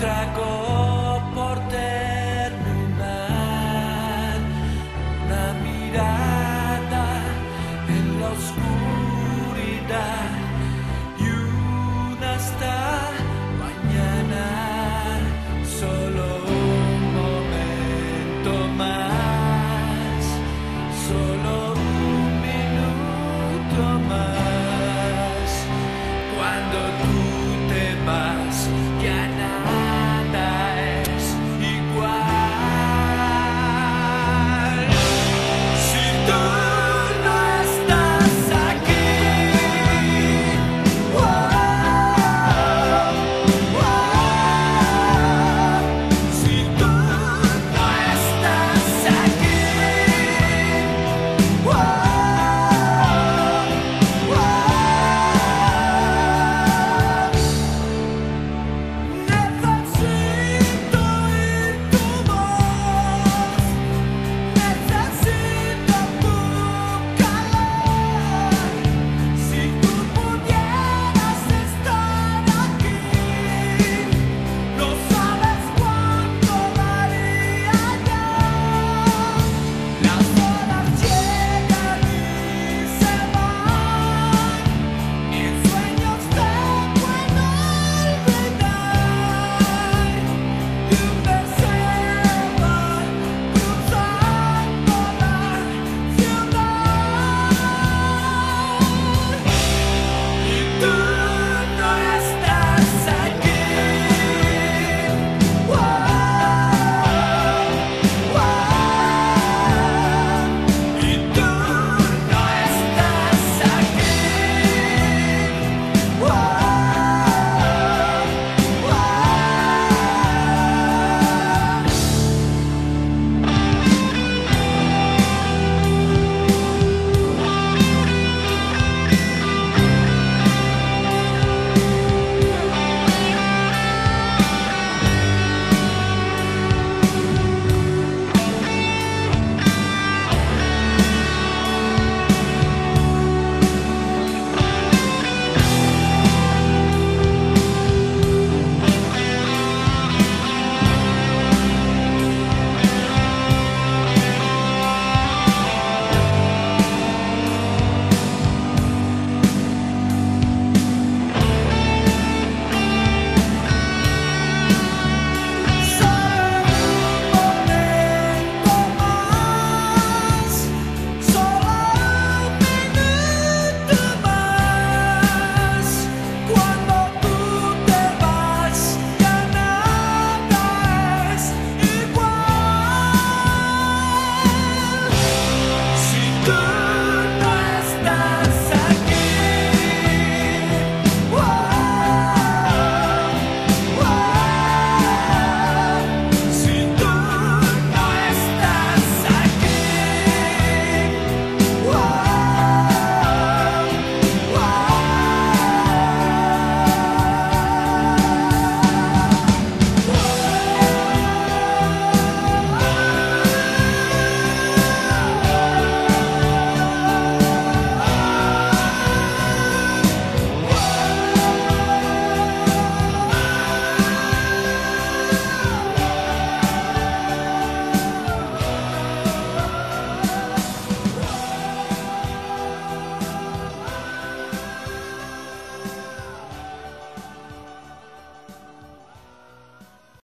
dos, stars.